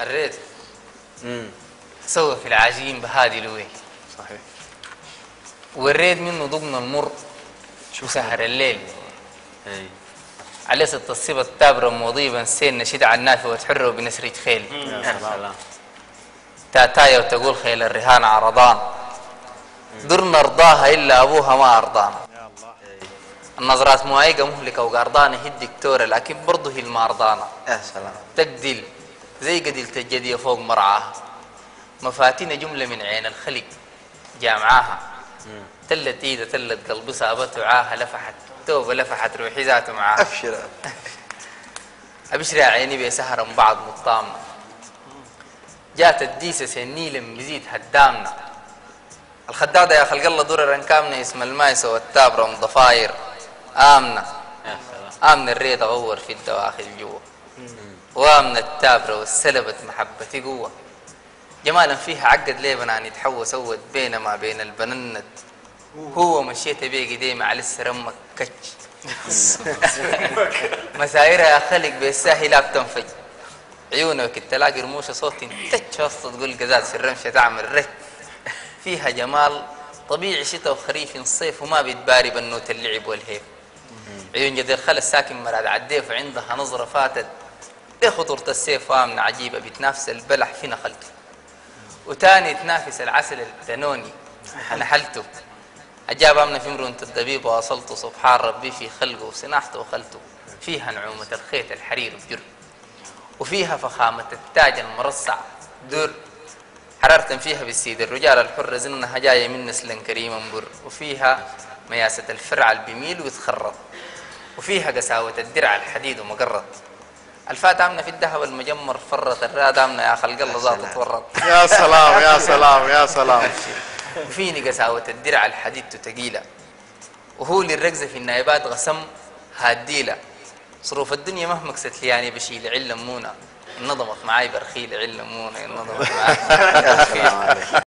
الريت. امم سوى في العجين بهذه الوجه صحيح. وريت منه ضمن المر وسهر الليل. اي عليه ست الصبا التابرة مضيبا سين نشيد على النافي وتحره بنسرج خيل. يا سلام. تاتايا وتقول خيل الرهان عرضان. درنا رضاها إلا أبوها ما أرضانا. النظرات موايقة مهلكة وقرضانة هي الدكتورة لكن برضه هي المارضانة يا سلام. تقدل زي قديلة الجدية فوق مرعاها. مفاتين جملة من عين الخلق جامعاها. تلت إيدة تلت قلبي صابته عاها لفحت. توبة لفحت روحي ذاته معاها. أبشر. أبشر يا عيني بسهرا بعض مطامنا. جات الديسة سنيلة مزيد هدامنا. الخدادة يا خلق الله درر انكامنا اسم المايس والتابرة من ضفاير. آمنة. يا سلام. آمن الريض غور في الدواخل جوا. وآمن التابرة والسلبت محبتي قوة. جمالا فيها عقد ليه بنان يتحوى سود بينما بين البننت. هو مشيت بيه قديم على السرمك كتش مسايرها يا خلق بالساهي لا بتنفج. عيونك تلاقي رموش صوت تتش وسط تقول قزاز في الرمشة تعمل رك فيها جمال طبيعي شتاء وخريف صيف وما بيتباري بنوت اللعب والهيف عيون جدير خلى الساكن مراد عديف وعندها نظرة فاتت. ليه خطورة السيف وامنة عجيبة بتنافس البلح في نخلته وتاني تنافس العسل الدنوني أنا حلته. أجاب أمنا في مرونة الدبيب وأصلت سبحان ربي في خلقه وسنحته وخلته فيها نعومة الخيط الحرير بجر وفيها فخامة التاج المرصع در. حرارة فيها بالسيد الرجال الحر زنها جاية من نسل كريم بر. وفيها مياسة الفرع البميل ويتخرط. وفيها قساوة الدرع الحديد ومقرط الفات عمنا في الذهب المجمر فرط الراد عمنا يا خلق الله ذاته تورط. يا سلام يا سلام يا سلام. وفيني قساوة الدرع الحديد تقيلة. وهو للركزة في النايبات غسم هاديلة. صروف الدنيا مهما كست لي يعني بشيل علم مونا. نظمت معاي برخيل علم مونا نظمت معاي يا سلام عليك.